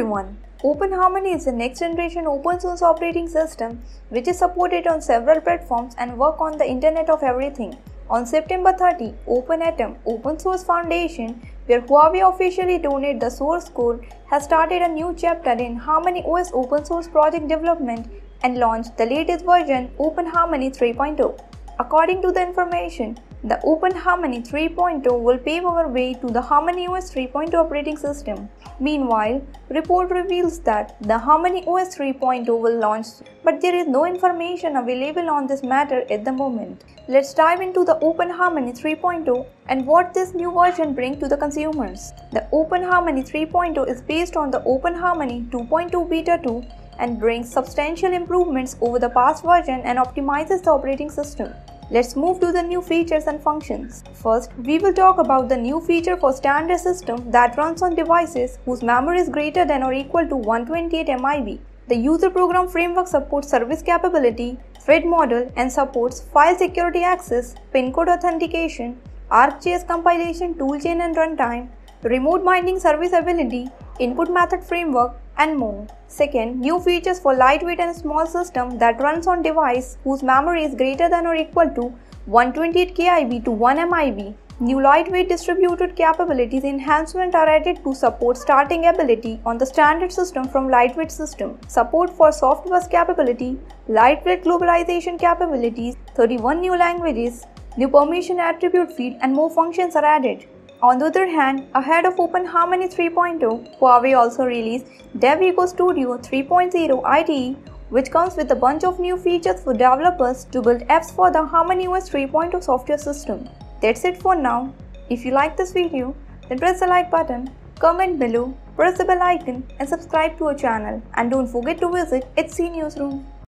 everyone. OpenHarmony is the next generation open source operating system which is supported on several platforms and work on the Internet of Everything. On September 30, OpenAtom Open Source Foundation, where Huawei officially donated the source code, has started a new chapter in Harmony OS open source project development and launched the latest version Open Harmony 3.0. According to the information, the Open Harmony 3.0 will pave our way to the Harmony OS 3.0 operating system. Meanwhile, report reveals that the Harmony OS 3.0 will launch, but there is no information available on this matter at the moment. Let's dive into the Open Harmony 3.0 and what this new version brings to the consumers. The Open Harmony 3.0 is based on the Open Harmony 2.2 Beta 2 and brings substantial improvements over the past version and optimizes the operating system. Let's move to the new features and functions. First, we will talk about the new feature for standard system that runs on devices whose memory is greater than or equal to 128 MIB. The user program framework supports service capability, thread model, and supports file security access, pin code authentication, Ark JS compilation toolchain and runtime, remote binding service ability, input method framework, and more. Second, new features for lightweight and small system that runs on device whose memory is greater than or equal to 128 KIB to 1 MIB. New lightweight distributed capabilities enhancement are added to support starting ability on the standard system from lightweight system. Support for software capability, lightweight globalization capabilities, 31 new languages, new permission attribute field and more functions are added. On the other hand, ahead of Open Harmony 3.0, Huawei also released DevEco Studio 3.0 IDE, which comes with a bunch of new features for developers to build apps for the Harmony OS 3.0 software system. That's it for now. If you like this video, then press the like button, comment below, press the bell icon and subscribe to our channel. And don't forget to visit HC Newsroom.